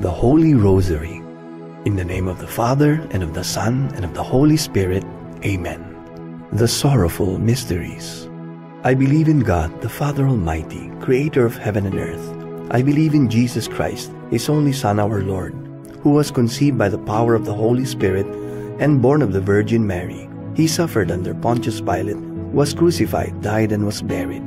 the Holy Rosary. In the name of the Father, and of the Son, and of the Holy Spirit. Amen. The Sorrowful Mysteries. I believe in God, the Father Almighty, creator of heaven and earth. I believe in Jesus Christ, his only Son, our Lord, who was conceived by the power of the Holy Spirit and born of the Virgin Mary. He suffered under Pontius Pilate, was crucified, died, and was buried.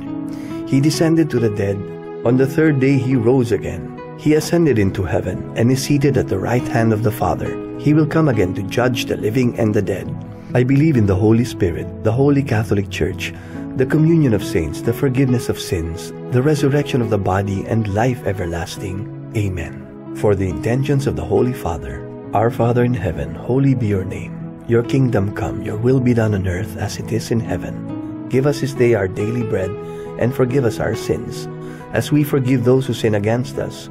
He descended to the dead. On the third day he rose again. He ascended into heaven and is seated at the right hand of the Father. He will come again to judge the living and the dead. I believe in the Holy Spirit, the Holy Catholic Church, the communion of saints, the forgiveness of sins, the resurrection of the body, and life everlasting. Amen. For the intentions of the Holy Father, Our Father in heaven, holy be your name. Your kingdom come, your will be done on earth as it is in heaven. Give us this day our daily bread, and forgive us our sins, as we forgive those who sin against us.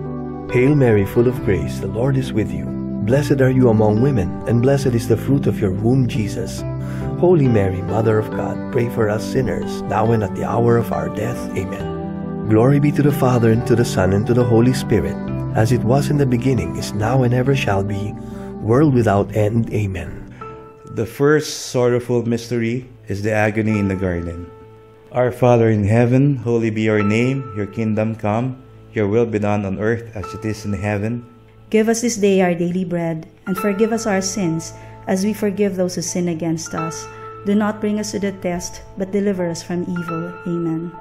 Hail Mary, full of grace, the Lord is with you. Blessed are you among women, and blessed is the fruit of your womb, Jesus. Holy Mary, Mother of God, pray for us sinners, now and at the hour of our death. Amen. Glory be to the Father, and to the Son, and to the Holy Spirit, as it was in the beginning, is now, and ever shall be, world without end. Amen. The first sorrowful mystery is the agony in the garden. Our Father in heaven, holy be your name, your kingdom come, your will be done on earth as it is in heaven. Give us this day our daily bread, and forgive us our sins, as we forgive those who sin against us. Do not bring us to the test, but deliver us from evil. Amen.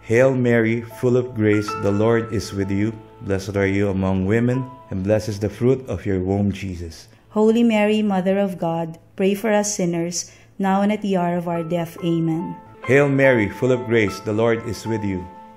Hail Mary, full of grace, the Lord is with you. Blessed are you among women, and blessed is the fruit of your womb, Jesus. Holy Mary, Mother of God, pray for us sinners, now and at the hour of our death. Amen. Hail Mary, full of grace, the Lord is with you.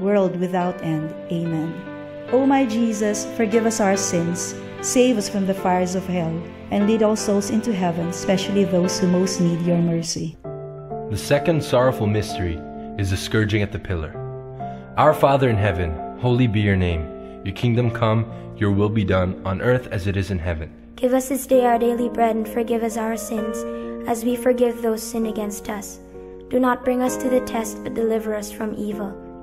world without end. Amen. O my Jesus, forgive us our sins, save us from the fires of hell, and lead all souls into heaven, especially those who most need your mercy. The second sorrowful mystery is the scourging at the pillar. Our Father in heaven, holy be your name. Your kingdom come, your will be done, on earth as it is in heaven. Give us this day our daily bread, and forgive us our sins, as we forgive those sin against us. Do not bring us to the test, but deliver us from evil.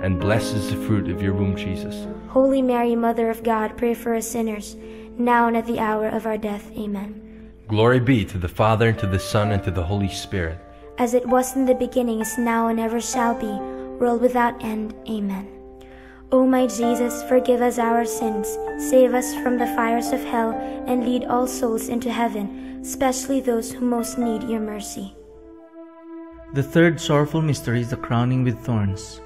and blessed is the fruit of your womb, Jesus. Holy Mary, Mother of God, pray for us sinners now and at the hour of our death. Amen. Glory be to the Father, and to the Son, and to the Holy Spirit. As it was in the beginning, is now, and ever shall be, world without end. Amen. O my Jesus, forgive us our sins, save us from the fires of hell, and lead all souls into heaven, especially those who most need your mercy. The third sorrowful mystery is the crowning with thorns.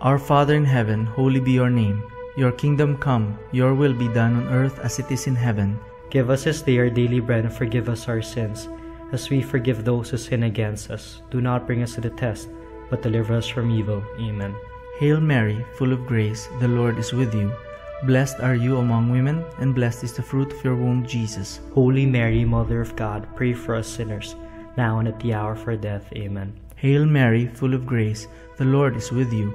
Our Father in heaven, holy be your name. Your kingdom come, your will be done on earth as it is in heaven. Give us this day our daily bread and forgive us our sins, as we forgive those who sin against us. Do not bring us to the test, but deliver us from evil. Amen. Hail Mary, full of grace, the Lord is with you. Blessed are you among women, and blessed is the fruit of your womb, Jesus. Holy Mary, Mother of God, pray for us sinners, now and at the hour of our death. Amen. Hail Mary, full of grace, the Lord is with you.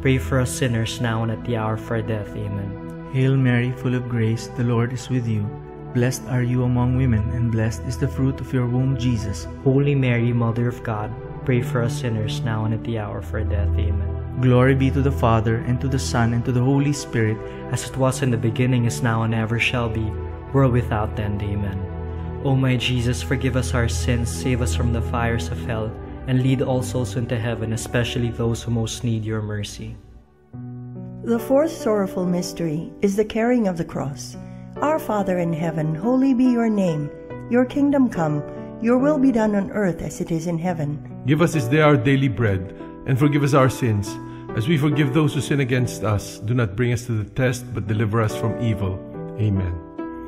pray for us sinners, now and at the hour of our death. Amen. Hail Mary, full of grace, the Lord is with you. Blessed are you among women, and blessed is the fruit of your womb, Jesus. Holy Mary, Mother of God, pray for us sinners, now and at the hour of our death. Amen. Glory be to the Father, and to the Son, and to the Holy Spirit, as it was in the beginning, is now, and ever shall be, world without end. Amen. O my Jesus, forgive us our sins, save us from the fires of hell, and lead all souls into heaven, especially those who most need your mercy. The fourth sorrowful mystery is the carrying of the cross. Our Father in heaven, holy be your name. Your kingdom come, your will be done on earth as it is in heaven. Give us this day our daily bread, and forgive us our sins, as we forgive those who sin against us. Do not bring us to the test, but deliver us from evil. Amen.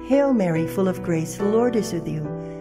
Hail Mary, full of grace, the Lord is with you.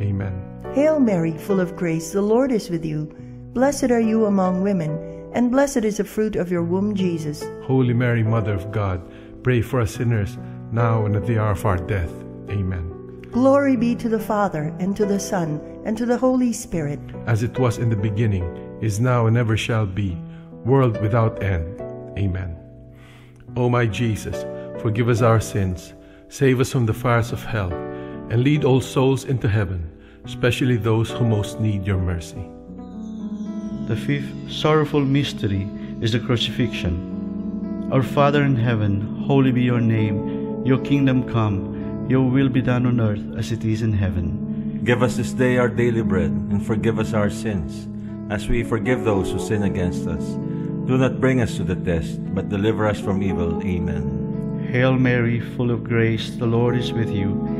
Amen. Hail Mary, full of grace, the Lord is with you. Blessed are you among women, and blessed is the fruit of your womb, Jesus. Holy Mary, Mother of God, pray for us sinners now and at the hour of our death. Amen. Glory be to the Father, and to the Son, and to the Holy Spirit. As it was in the beginning, is now, and ever shall be, world without end. Amen. O my Jesus, forgive us our sins, save us from the fires of hell, and lead all souls into heaven, especially those who most need your mercy. The fifth sorrowful mystery is the crucifixion. Our Father in heaven, holy be your name, your kingdom come, your will be done on earth as it is in heaven. Give us this day our daily bread, and forgive us our sins, as we forgive those who sin against us. Do not bring us to the test, but deliver us from evil. Amen. Hail Mary, full of grace, the Lord is with you.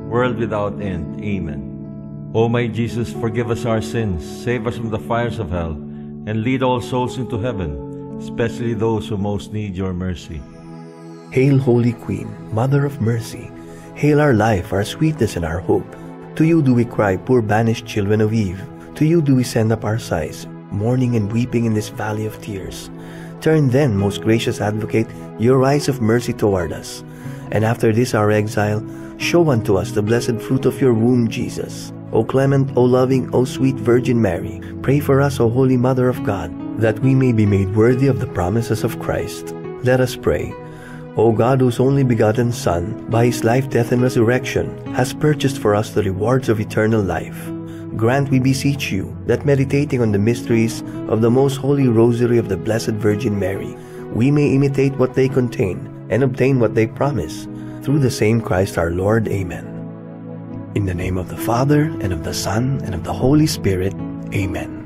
world without end. Amen. O my Jesus, forgive us our sins, save us from the fires of hell, and lead all souls into heaven, especially those who most need your mercy. Hail, Holy Queen, Mother of Mercy. Hail our life, our sweetness, and our hope. To you do we cry, poor banished children of Eve. To you do we send up our sighs, mourning and weeping in this valley of tears. Turn then, most gracious Advocate, your eyes of mercy toward us. And after this our exile, show unto us the blessed fruit of your womb, Jesus. O clement, O loving, O sweet Virgin Mary, pray for us, O Holy Mother of God, that we may be made worthy of the promises of Christ. Let us pray. O God, whose only begotten Son, by his life, death, and resurrection, has purchased for us the rewards of eternal life, grant, we beseech you, that meditating on the mysteries of the most holy rosary of the Blessed Virgin Mary, we may imitate what they contain and obtain what they promise. Through the same Christ our Lord. Amen. In the name of the Father, and of the Son, and of the Holy Spirit. Amen.